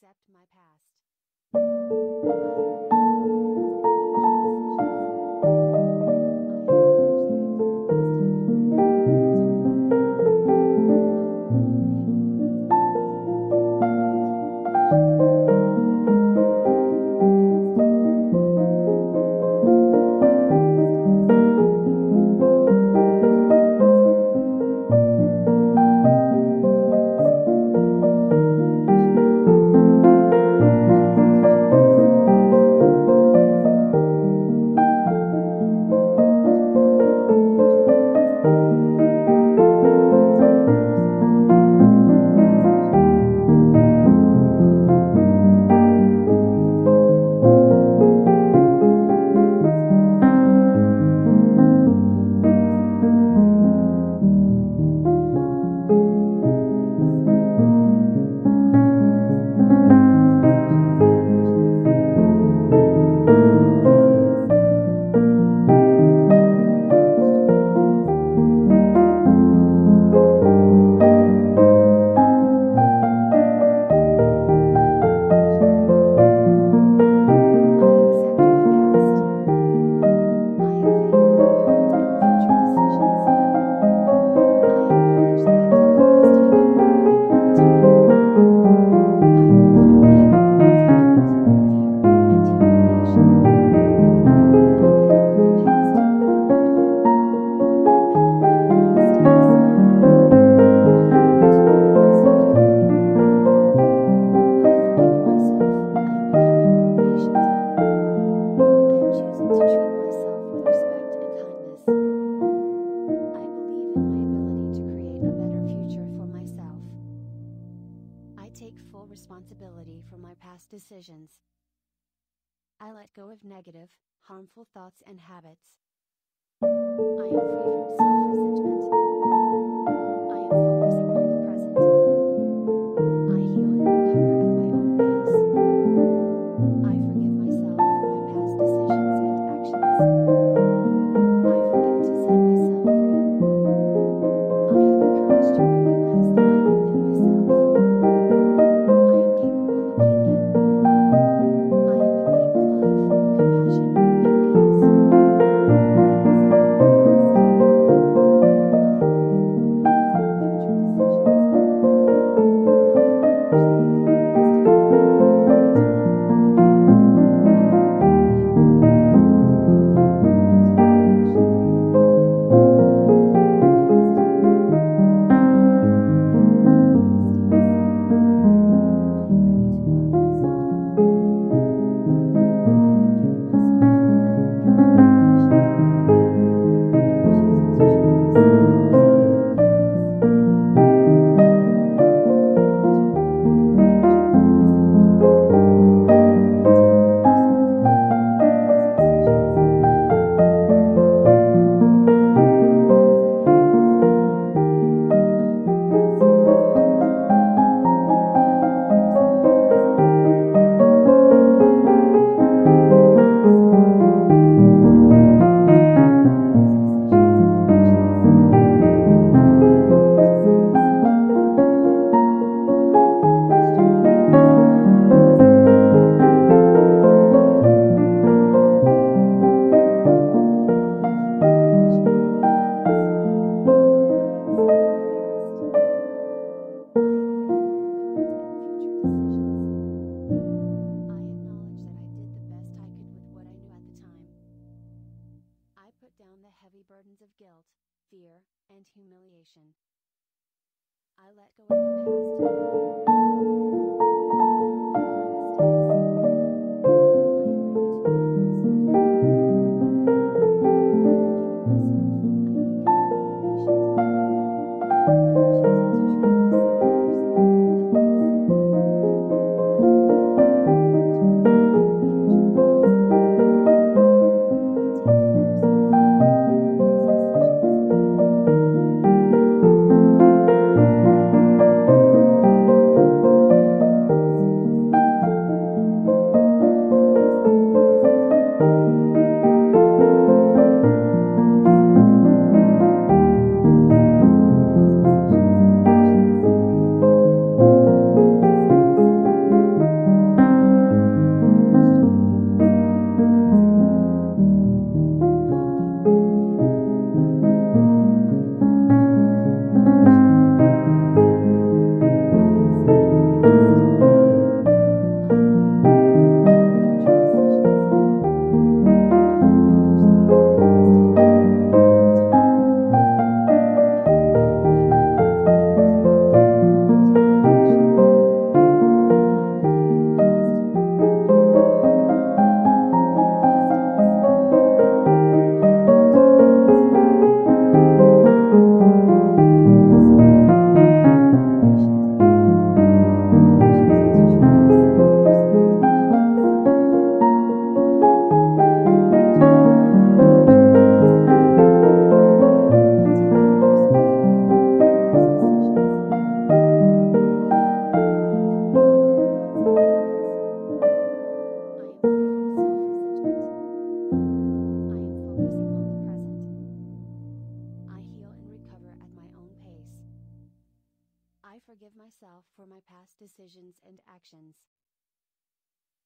accept my past. responsibility for my past decisions. I let go of negative, harmful thoughts and habits. I am free from self resentment.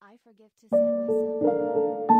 I forgive to set myself free.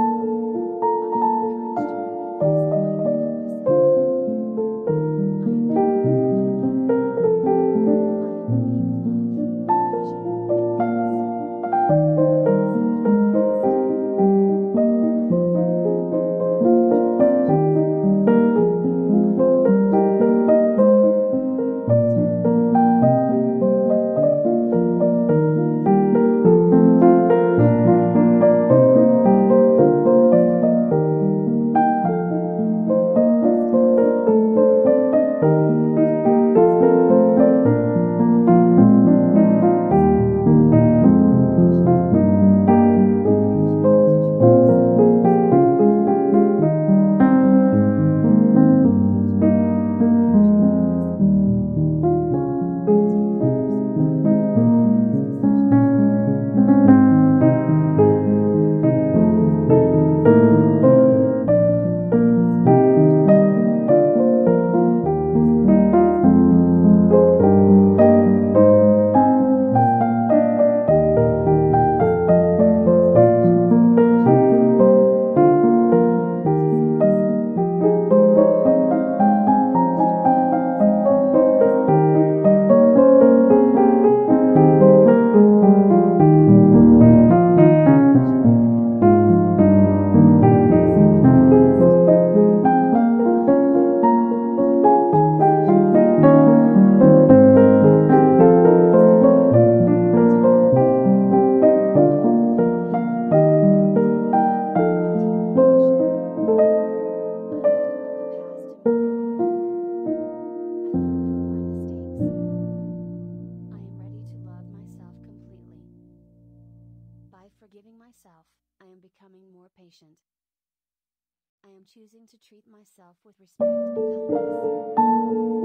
by forgiving myself, I am becoming more patient. I am choosing to treat myself with respect and kindness.